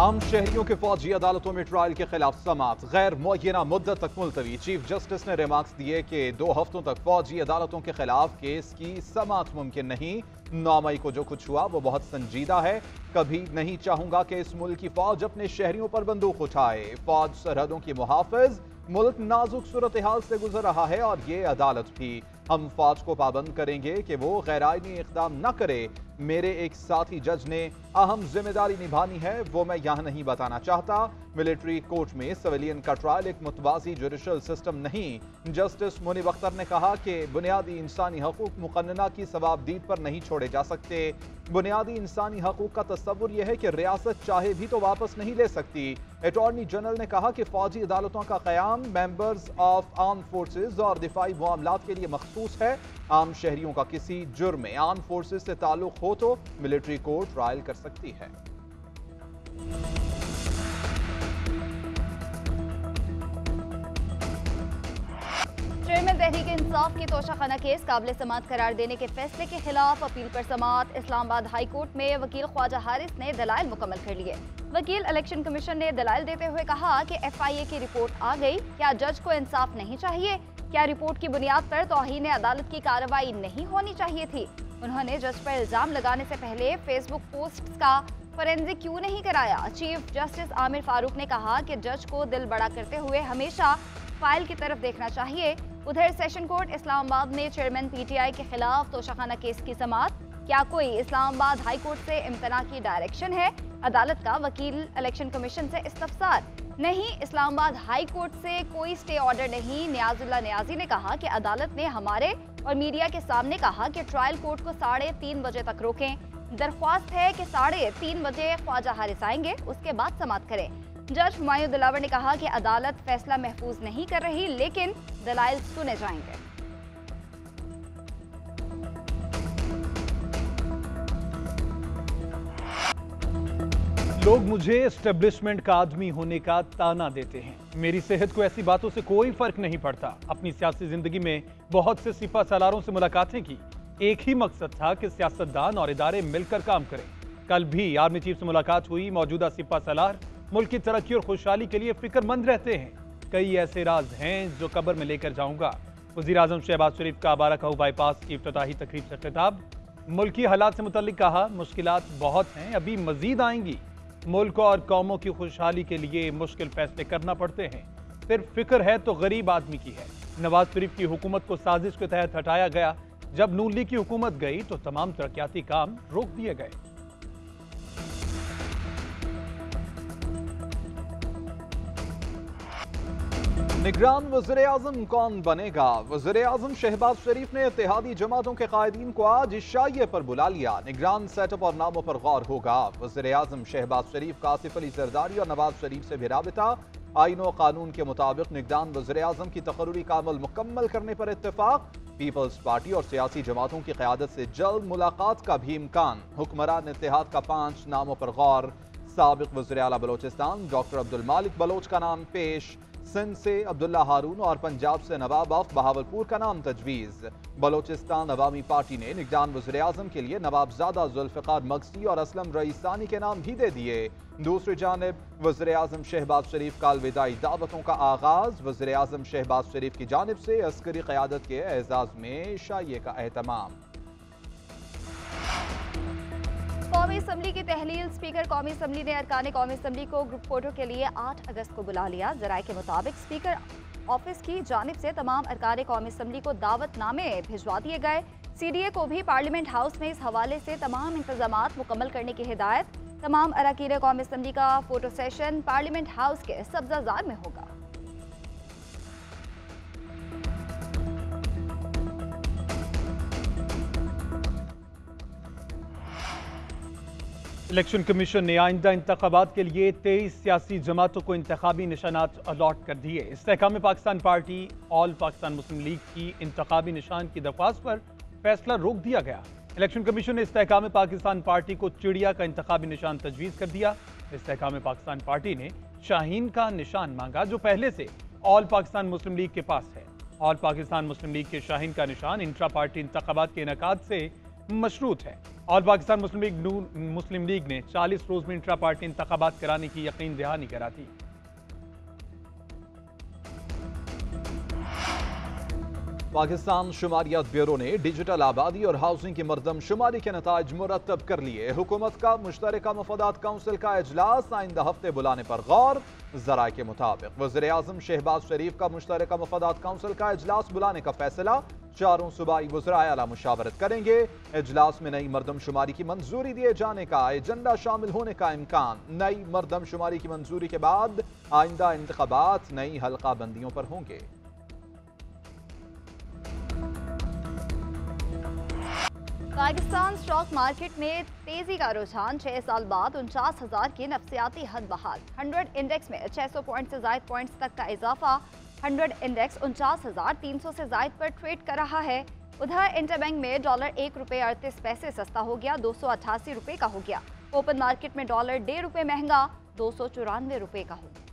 आम शहरियों के फौजी अदालतों में ट्रायल के खिलाफ समात गैर मुना मुद्दत तक मुलतवी। चीफ जस्टिस ने रिमार्क्स दिए कि दो हफ्तों तक फौजी अदालतों के खिलाफ केस की समात मुमकिन नहीं। नौ मई को जो कुछ हुआ, वो बहुत संजीदा है। कभी नहीं चाहूँगा कि इस मुल्क की फौज अपने शहरियों पर बंदूक उठाए। फौज सरहदों की मुहाफिज मुल्क नाजुक सूरत हाल से गुजर रहा है और ये अदालत भी। हम फौज को पाबंद करेंगे कि वो गैर आइनी इकदाम न करे। मेरे एक साथी जज ने अहम ज़िम्मेदारी निभानी है, वो मैं यहाँ नहीं बताना चाहता। मिलिट्री कोर्ट में सिविलियन का ट्रायल एक मुतवाजी जुडिशल सिस्टम नहीं। जस्टिस मुनिब अख्तर ने कहा कि बुनियादी इंसानी हकूक मुकन्ना की सवाबदीद पर नहीं छोड़े जा सकते। बुनियादी इंसानी हकूक का तस्वुर यह है कि रियासत चाहे भी तो वापस नहीं ले सकती। अटॉर्नी जनरल ने कहा कि फौजी अदालतों का क्याम मेंबर्स ऑफ़ आर्म फोर्सेज और दिफाई मामला के लिए मखसूस है। आम शहरियों का किसी जुर्म में आर्म फोर्सेज से ताल्लुक हो तो मिलिट्री कोर्ट ट्रायल कर सकती है। तहरीक इंसाफ के तोशाखाना केस काबिल समात करार देने के फैसले के खिलाफ अपील पर समात। इस्लामाबाद हाई कोर्ट में वकील ख्वाजा हारिस ने दलाइल मुकम्मल कर लिए। वकील इलेक्शन कमीशन ने दलाइल देते हुए कहा कि एफआईए की रिपोर्ट आ गई। क्या जज को इंसाफ नहीं चाहिए? क्या रिपोर्ट की बुनियाद पर तोहहीन अदालत की कार्रवाई नहीं होनी चाहिए थी? उन्होंने जज पर इल्ज़ाम लगाने से पहले फेसबुक पोस्ट का फोरेंसिक क्यों नहीं कराया? चीफ जस्टिस आमिर फारूक ने कहा कि जज को दिल बड़ा करते हुए हमेशा फ़ाइल की तरफ़ देखना चाहिए। उधर सेशन कोर्ट इस्लामाबाद में चेयरमैन पीटीआई के खिलाफ तोशाखाना केस की समाप्त क्या कोई इस्लामाबाद हाई कोर्ट से इम्तना की डायरेक्शन है? अदालत का वकील इलेक्शन कमीशन से इस्तफसार। नहीं, इस्लामाबाद हाई कोर्ट से कोई स्टे ऑर्डर नहीं। न्याजुल्ला न्याजी ने कहा कि अदालत ने हमारे और मीडिया के सामने कहा कि ट्रायल कोर्ट को साढ़े तीन बजे तक रोकें। दरख्वास्त है कि साढ़े तीन बजे ख्वाजा हारिस आएँगे, उसके बाद समाप्त करें। जज हुमायूं दिलावर ने कहा कि अदालत फैसला महफूज नहीं कर रही, लेकिन दलाइल सुने जाएँगे। लोग मुझे एस्टेब्लिशमेंट का आदमी होने का ताना देते हैं। मेरी सेहत को ऐसी बातों से कोई फ़र्क नहीं पड़ता। अपनी सियासी ज़िंदगी में बहुत से सिपा सलारों से मुलाकातें की। एक ही मकसद था कि सियासतदान और इदारे मिलकर काम करें। कल भी आर्मी चीफ से मुलाकात हुई, मौजूदा सिपा सलार मुल्क की तरक्की और खुशहाली के लिए फिक्रमंद रहते हैं। कई ऐसे राज हैं जो कब्र में लेकर जाऊँगा। वज़ीर आज़म शहबाज शरीफ का बारह कहू बाईपास की इफ्ताही तकरीब से खिताब। मुल्की हालात से मुतल कहा मुश्किल बहुत हैं, अभी मजीद आएँगी। मुल्क और कौमों की खुशहाली के लिए मुश्किल फैसले करना पड़ते हैं। सिर्फ़ फ़िक्र है तो गरीब आदमी की है। नवाज़ शरीफ की हुकूमत को साजिश के तहत हटाया गया। जब नूली की हुकूमत गई तो तमाम तरक्याती काम रोक दिए गए। निगरान वजर अजम कौन बनेगा? वजर अजम शहबाज शरीफ ने इतिहादी जमातों के कायदीन को आज इशाइये पर बुला लिया। निगरान सेटअप और नामों पर गौर होगा। वजर अजम शहबाज शरीफ का आसिफ अली जरदारी और नवाज़ शरीफ से भी रबता। आइन कानून के मुताबिक निगरान वजर अजम की तकरूरी का अमल मुकम्मल करने पर इतफाक पीपल्स पार्टी और सियासी जमातों की क्यादत से जल्द मुलाकात का भी इम्कान। हुक्मरान इतिहाद का पाँच नामों पर गौर। सबक वजर अला बलोचिस्तान, डॉक्टर अब्दुल मालिक बलोच का नाम पेश। सिंध से अब्दुल्ला हारून और पंजाब से नवाब अफ बहावलपुर का नाम तजवीज़। बलोचिस्तान अवामी पार्टी ने निगरान वजर अजम के लिए नवाबजादा जुल्फ़ार मगसी और असलम रईसानी के नाम भी दे दिए। दूसरी जानब वजर अजम शहबाज शरीफ का अलविदाई दावतों का आगाज़ वजर अजम शहबाज शरीफ की जानब से अस्करी क्यादत के एजाज में शाइए का अहतमाम कौमी असम्बली की तहलील स्पीकर कौमी असम्बली ने अरकान कौमी असम्बली को ग्रुप फ़ोटो के लिए 8 अगस्त को बुला लिया। जराये के मुताबिक स्पीकर ऑफ़िस की जानब से तमाम अरकान कौमी असम्बली को दावतनामे भिजवा दिए गए। सी डी ए को भी पार्लियामेंट हाउस में इस हवाले से तमाम इंतज़ाम मुकम्मल करने की हिदायत। तमाम अरकान कौमी असम्बली का फ़ोटो सेशन पार्लियामेंट हाउस के सब्जाजार में होगा। इलेक्शन कमीशन ने आइंदा इंतबात के लिए तेईस सियासी जमातों को इंतबी निशानात अलॉट कर दिए। इसकाम Pakistan party, all Pakistan Muslim league की इंतबी निशान की दरख्वास्त पर फैसला रोक दिया गया। इलेक्शन कमीशन ने इसकाम पाकिस्तान पार्टी को चिड़िया का इंतबी निशान तजवीज़ कर दिया। इसकाम पाकिस्तान पार्टी ने शाहीन का निशान मांगा, जो पहले से ऑल पाकिस्तान मुस्लिम लीग के पास है। ऑल पाकिस्तान मुस्लिम लीग के शाहीन का निशान इंट्रा पार्टी इंतबात के इनका से मशरूत है। और पाकिस्तान मुस्लिम लीग मुस्लिम लीग ने 40 रोज में इंट्रा पार्टी इंतबात कराने की यकीन दहानी करा दी। पाकिस्तान शुमारियात ब्यूरो ने डिजिटल आबादी और हाउसिंग की मरदम शुमारी के नतज मुरतब कर लिए। हुकूमत का मुश्तर मफादात काउंसिल का अजलास आइंदा हफ़्ते बुलाने पर गौर जरा के मुताबिक। वजी अजम शहबाज शरीफ का मुश्तर मफादात काउंसिल का अजलास बुलाने का फैसला चारों सूबाई वजरा मुशावरत करेंगे। इजलास में नई मरदमशुमारी की मंजूरी दिए जाने का एजेंडा शामिल होने का इम्कान। नई मरदमशुमारी की मंजूरी के बाद आइंदा इंतबात नई हल्का बंदियों पर होंगे। पाकिस्तान स्टॉक मार्केट में तेज़ी का रुझान। छह साल बाद उनचास हज़ार की नफसियाती हद बहाल। हंड्रेड इंडेक्स में छह सौ पॉइंट से जायद पॉइंट्स तक का इजाफा। हंड्रेड इंडेक्स उनचास हज़ार तीन सौ से जायद पर ट्रेड कर रहा है। उधर इंटरबैंक में डॉलर एक रुपये अड़तीस पैसे सस्ता हो गया, दो सौ अठासी रुपये का हो गया। ओपन मार्केट में डॉलर डेढ़ रुपये महँगा, दो सौ चौरानवे रुपये का हो गया।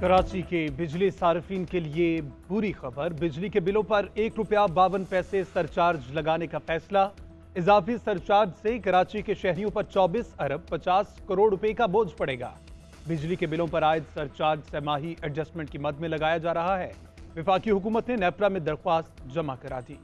कराची के बिजली सार्फिन के लिए बुरी खबर। बिजली के बिलों पर एक रुपया बावन पैसे सरचार्ज लगाने का फैसला। इजाफी सरचार्ज से कराची के शहरियों पर 24 अरब 50 करोड़ रुपए का बोझ पड़ेगा। बिजली के बिलों पर आयद सरचार्ज सैमाही एडजस्टमेंट की मद में लगाया जा रहा है। विफाकी हुकूमत ने नेपरा में दरख्वास्त जमा करा दी।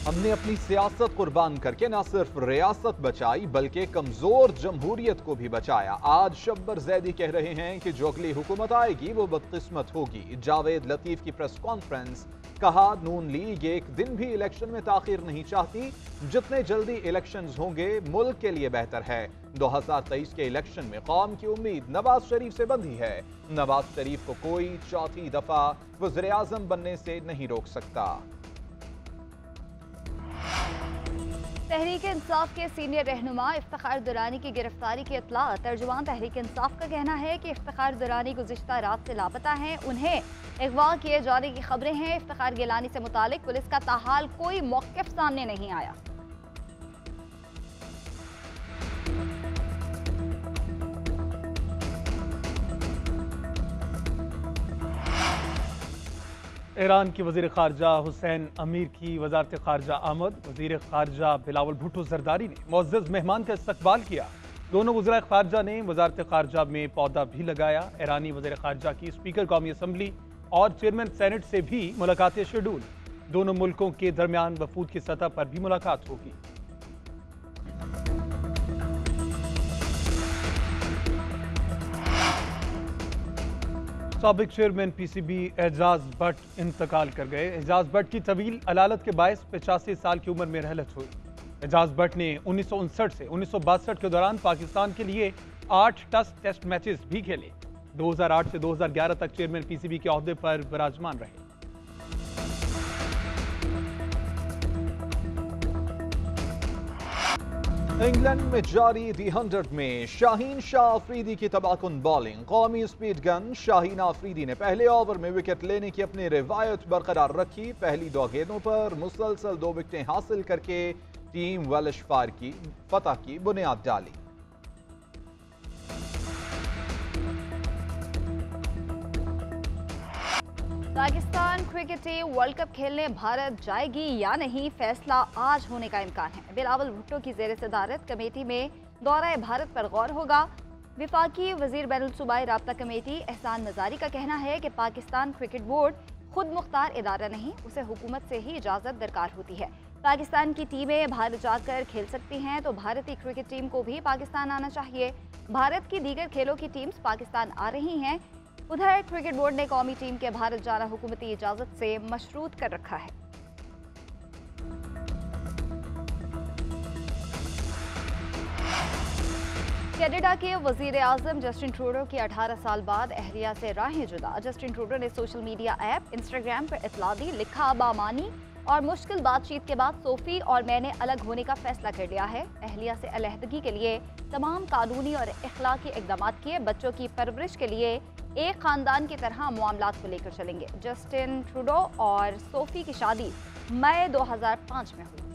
हमने अपनी सियासत कुर्बान करके न सिर्फ़ रियासत बचाई, बल्कि कमज़ोर जमहूरियत को भी बचाया। आज शब्बर जैदी कह रहे हैं कि जो अगली हुकूमत आएगी, वो बदकिस्मत होगी। जावेद लतीफ की प्रेस कॉन्फ्रेंस कहा, नून लीग एक दिन भी इलेक्शन में ताखिर नहीं चाहती। जितने जल्दी इलेक्शन होंगे, मुल्क के लिए बेहतर है। 2023 के इलेक्शन में कौम की उम्मीद नवाज़ शरीफ से बंधी है। नवाज़ शरीफ को कोई चौथी दफ़ा वजर बनने से नहीं रोक सकता। तहरीक इंसाफ के सीनियर रहनुमा इफ्तार दुरानी की गिरफ्तारी की इतला तर्जुमान तहरीक इंसाफ का कहना है कि इफ्तार दुरानी गुजशत रात से लापता हैं। उन्हें अगवा किए जाने की खबरें हैं। इफ्तार गिलानी से मुतालिक पुलिस का ताहाल कोई मौकफ सामने नहीं आया। ईरान की वज़ीर खारजा हुसैन अमीर की वजारत खारजा आमद। वज़ीर खारजा बिलावल भुट्टो जरदारी ने मोज़ मेहमान का इस्तकबाल किया। दोनों वजरा खारजा ने वजारत खारजा में पौधा भी लगाया। ईरानी वज़ीर खारजा की स्पीकर, कौमी असम्बली और चेयरमैन सैनेट से भी मुलाकातें शेड्यूल। दोनों मुल्कों के दरमियान वफूद की सतह पर भी मुलाकात होगी। सबक chairman P C B Ejaz Butt इंतकाल कर गए। एजाज भट्ट की तवील अलालत के बायस पचासी साल की उम्र में रहलत हुई। एजाज भट्ट ने उन्नीस सौ उनसठ से उन्नीस सौ बासठ के दौरान पाकिस्तान के लिए आठ टेस्ट टेस्ट मैचेस भी खेले। 2008 से 2011 तक चेयरमैन पीसीबी के अहदे पर विराजमान रहे। इंग्लैंड में जारी दी हंड्रेड में शाहीन शाह आफरीदी की तबाहकुन बॉलिंग। कौमी स्पीड गन, शाहीन आफरीदी ने पहले ओवर में विकेट लेने की अपनी रिवायत बरकरार रखी। पहली दो गेंदों पर मुसलसल दो विकेटें हासिल करके टीम वेलिश फायर की फतह की बुनियाद डाली। Pakistan cricket team world cup खेलने भारत जाएगी या नहीं, फैसला आज होने का इम्कान है। बिलावल भुट्टो की जेर सदारत कमेटी में दौरा भारत पर गौर होगा। विफाकी वज़ीर बैनसूबाई रबता कमेटी एहसान नजारी का कहना है कि पाकिस्तान क्रिकेट बोर्ड खुद मुख्तार इदारा नहीं, उसे हुकूमत से ही इजाज़त दरकार होती है। पाकिस्तान की टीमें भारत जाकर खेल सकती हैं तो भारतीय क्रिकेट टीम को भी पाकिस्तान आना चाहिए। भारत की दीगर खेलों की टीम्स पाकिस्तान आ रही हैं उधर क्रिकेट बोर्ड ने कौमी टीम के भारत जाना हुकूमती इजाज़त से मशरूत कर रखा है। कैनेडा के वज़ीर आज़म जस्टिन ट्रूडो की 18 साल बाद अहलिया से राहें जुदा। जस्टिन ट्रूडो ने सोशल मीडिया ऐप इंस्टाग्राम पर इतला दी लिखा बामानी और मुश्किल बातचीत के बाद सोफी और मैंने अलग होने का फैसला कर लिया है। अहलिया से अलहदगी के लिए तमाम कानूनी और इखलाकी इकदाम किए, बच्चों की परवरिश के लिए एक खानदान की तरह मामला को लेकर चलेंगे। जस्टिन ट्रूडो और सोफी की शादी मई 2005 में हुई।